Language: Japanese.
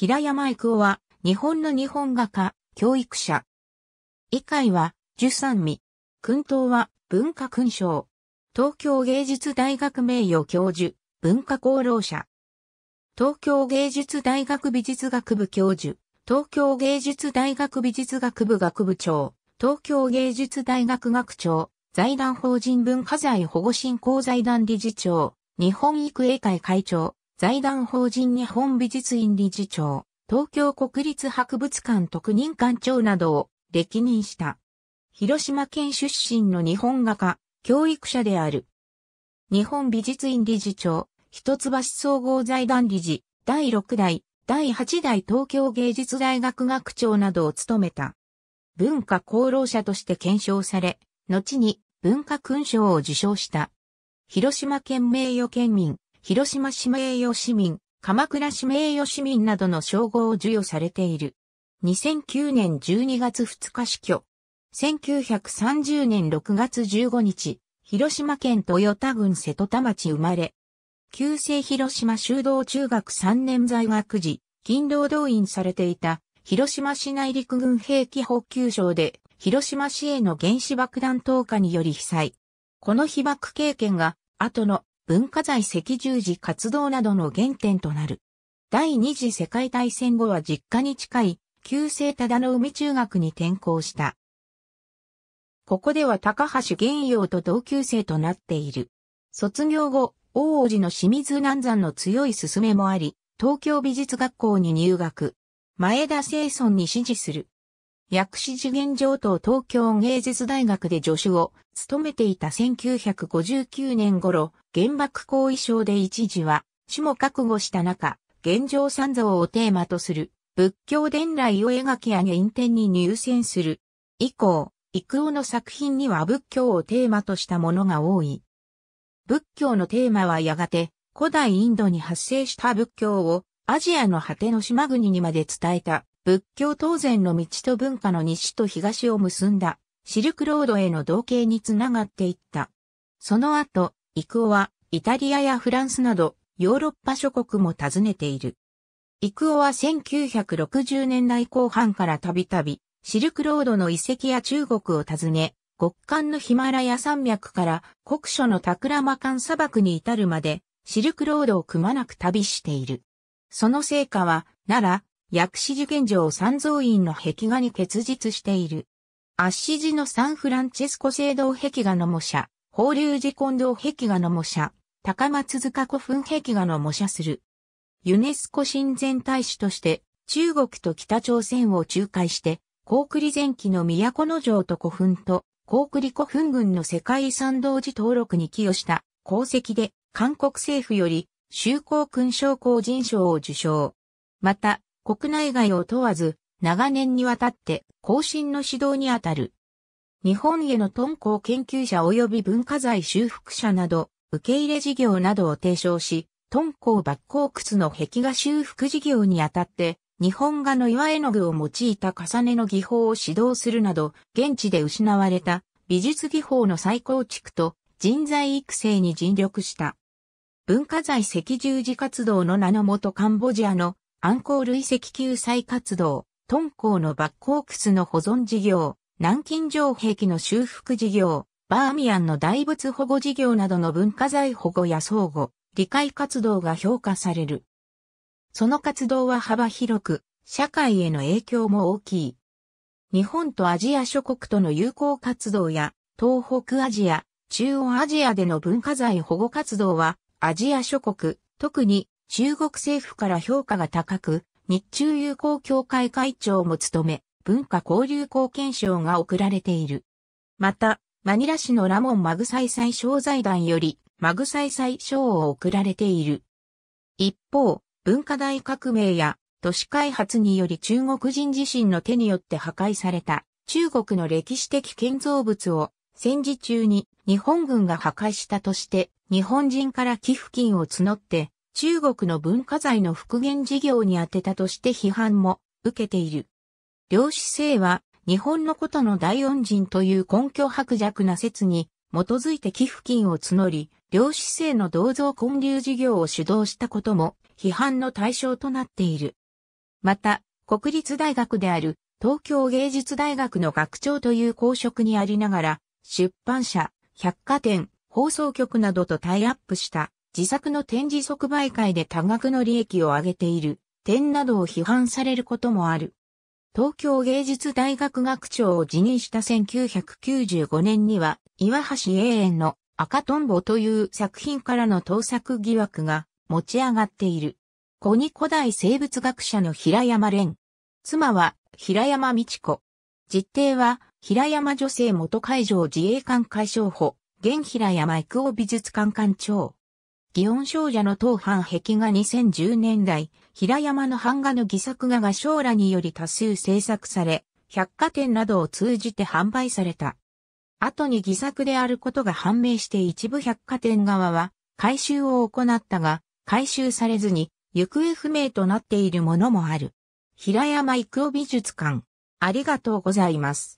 平山育夫は、日本の日本画家、教育者。以下は、十三味。訓東は、文化勲章。東京芸術大学名誉教授、文化功労者。東京芸術大学美術学部教授、東京芸術大学美術学部学部長、東京芸術大学学長、財団法人文化財保護振興財団理事長、日本育英会会長、財団法人日本美術院理事長、東京国立博物館特任館長などを歴任した。広島県出身の日本画家、教育者である。日本美術院理事長、一橋総合財団理事、第6代、第8代東京芸術大学学長などを務めた。文化功労者として検証され、後に文化勲章を受章した。広島県名誉県民、広島市名誉市民、鎌倉市名誉市民などの称号を授与されている。2009年12月2日死去。1930年6月15日、広島県豊田郡瀬戸田町生まれ、旧制広島修道中学3年在学時、勤労動員されていた、広島市内陸軍兵器補給省で、広島市への原子爆弾投下により被災。この被爆経験が、後の文化財赤十字活動などの原点となる。第二次世界大戦後は実家に近い、旧制忠の海中学に転校した。ここでは高橋玄陽と同級生となっている。卒業後、大王子の清水南山の強い勧めもあり、東京美術学校に入学。前田清村に指示する。薬師次元上等東京芸術大学で助手を務めていた1959年頃、原爆後遺症で一時は死も覚悟した中、現状三像をテーマとする仏教伝来を描き上げ陰天に入選する。以降、幾夫の作品には仏教をテーマとしたものが多い。仏教のテーマはやがて古代インドに発生した仏教をアジアの果ての島国にまで伝えた仏教当然の道と文化の西と東を結んだシルクロードへの同型につながっていった。その後、イクオはイタリアやフランスなどヨーロッパ諸国も訪ねている。イクオは1960年代後半からたびたびシルクロードの遺跡や中国を訪ね、極寒のヒマラヤ山脈から国書のタクラマカン砂漠に至るまでシルクロードをくまなく旅している。その成果は奈良、薬師寺現状三蔵院の壁画に結実している。アッシ寺のサンフランチェスコ聖堂壁画の模写、法隆寺近堂壁画の模写、高松塚古墳壁画の模写する。ユネスコ親善大使として中国と北朝鮮を仲介して、高栗前期の都の城と古墳と高栗古墳群の世界遺産同時登録に寄与した功績で韓国政府より修好勲章公人賞を受賞。また、国内外を問わず長年にわたって更新の指導にあたる。日本への敦煌研究者及び文化財修復者など受け入れ事業などを提唱し、敦煌抜鉱窟の壁画修復事業にあたって日本画の岩絵の具を用いた重ねの技法を指導するなど、現地で失われた美術技法の再構築と人材育成に尽力した。文化財赤十字活動の名のもとカンボジアのアンコール遺跡救済活動、敦煌の抜鉱窟の保存事業、南京城壁の修復事業、バーミヤンの大仏保護事業などの文化財保護や相互、理解活動が評価される。その活動は幅広く、社会への影響も大きい。日本とアジア諸国との友好活動や、東北アジア、中央アジアでの文化財保護活動は、アジア諸国、特に中国政府から評価が高く、日中友好協会会長も務め、文化交流貢献賞が贈られている。また、マニラ市のラモンマグサイサイ賞財団より、マグサイサイ賞を贈られている。一方、文化大革命や都市開発により中国人自身の手によって破壊された中国の歴史的建造物を戦時中に日本軍が破壊したとして日本人から寄付金を募って中国の文化財の復元事業に充てたとして批判も受けている。量子性は日本のことの大恩人という根拠薄弱な説に基づいて寄付金を募り、量子性の銅像建立事業を主導したことも批判の対象となっている。また、国立大学である東京芸術大学の学長という公職にありながら、出版社、百貨店、放送局などとタイアップした自作の展示即売会で多額の利益を上げている点などを批判されることもある。東京芸術大学学長を辞任した1995年には、岩橋永遠の赤とんぼという作品からの盗作疑惑が持ち上がっている。子に古代生物学者の平山蓮。妻は平山美智子。実定は平山女性元海上自衛官海将補、現平山育夫美術館館長。祇園少女の当藩壁画2010年代、平山の版画の偽作画が将来により多数制作され、百貨店などを通じて販売された。後に偽作であることが判明して一部百貨店側は回収を行ったが、回収されずに行方不明となっているものもある。平山育夫美術館。ありがとうございます。